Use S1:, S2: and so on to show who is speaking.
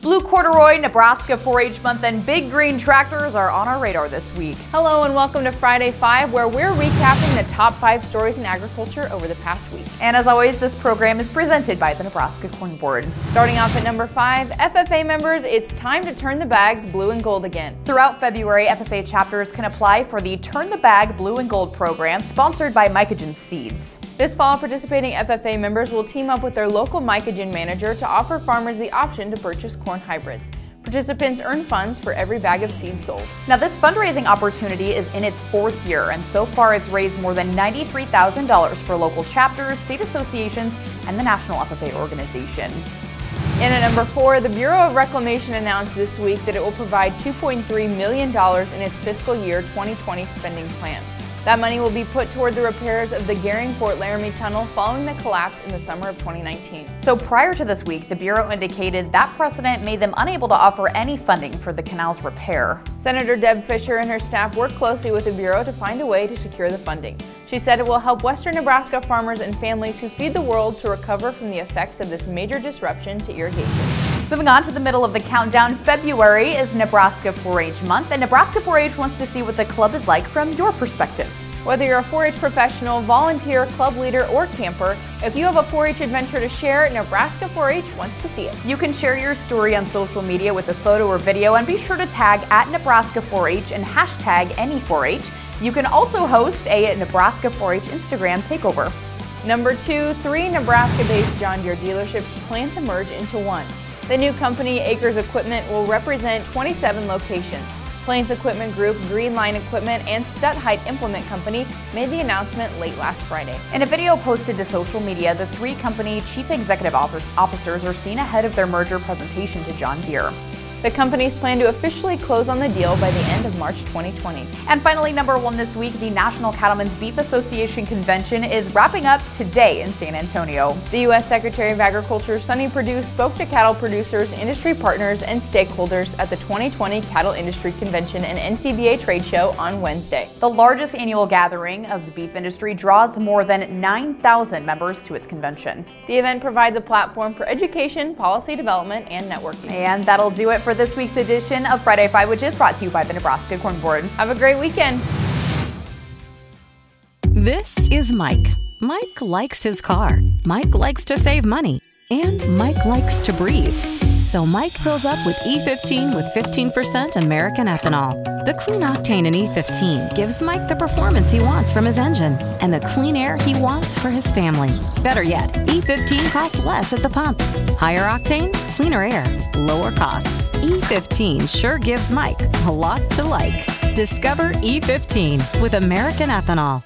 S1: Blue corduroy, Nebraska 4-H month, and big green tractors are on our radar this week.
S2: Hello and welcome to Friday 5, where we're recapping the top five stories in agriculture over the past week.
S1: And as always, this program is presented by the Nebraska Corn Board.
S2: Starting off at number 5, FFA members, it's time to turn the bags blue and gold again.
S1: Throughout February, FFA chapters can apply for the Turn the Bag Blue and Gold program sponsored by Mycogen Seeds.
S2: This fall, participating FFA members will team up with their local Mycogen manager to offer farmers the option to purchase corn hybrids. Participants earn funds for every bag of seed sold.
S1: Now, this fundraising opportunity is in its fourth year, and so far it's raised more than $93,000 for local chapters, state associations, and the National FFA organization.
S2: And at number four, the Bureau of Reclamation announced this week that it will provide $2.3 million in its fiscal year 2020 spending plan. That money will be put toward the repairs of the Gering Fort Laramie Tunnel following the collapse in the summer of 2019.
S1: So prior to this week, the Bureau indicated that precedent made them unable to offer any funding for the canal's repair.
S2: Senator Deb Fischer and her staff worked closely with the Bureau to find a way to secure the funding. She said it will help western Nebraska farmers and families who feed the world to recover from the effects of this major disruption to irrigation.
S1: Moving on to the middle of the countdown, February is Nebraska 4-H month, and Nebraska 4-H wants to see what the club is like from your perspective.
S2: Whether you're a 4-H professional, volunteer, club leader, or camper, if you have a 4-H adventure to share, Nebraska 4-H wants to see it.
S1: You can share your story on social media with a photo or video, and be sure to tag at Nebraska 4-H and hashtag NE4H. You can also host a Nebraska 4-H Instagram takeover.
S2: Number two, three Nebraska-based John Deere dealerships plan to merge into one. The new company, AKRS Equipment, will represent 27 locations. Plains Equipment Group, Green Line Equipment, and Stutheit Implement Company made the announcement late last Friday.
S1: In a video posted to social media, the three company chief executive officers are seen ahead of their merger presentation to John Deere.
S2: The companies plan to officially close on the deal by the end of March 2020.
S1: And finally, number one this week, the National Cattlemen's Beef Association Convention is wrapping up today in San Antonio.
S2: The U.S. Secretary of Agriculture Sonny Perdue spoke to cattle producers, industry partners, and stakeholders at the 2020 Cattle Industry Convention and NCBA trade show on Wednesday.
S1: The largest annual gathering of the beef industry draws more than 9,000 members to its convention.
S2: The event provides a platform for education, policy development, and networking.
S1: And that'll do it for this week's edition of Friday 5, which is brought to you by the Nebraska Corn Board.
S2: Have a great weekend.
S3: This is Mike. Mike likes his car. Mike likes to save money. And Mike likes to breathe. So Mike fills up with E15 with 15% American ethanol. The clean octane in E15 gives Mike the performance he wants from his engine and the clean air he wants for his family. Better yet, E15 costs less at the pump. Higher octane, cleaner air, lower cost. E15 sure gives Mike a lot to like. Discover E15 with American ethanol.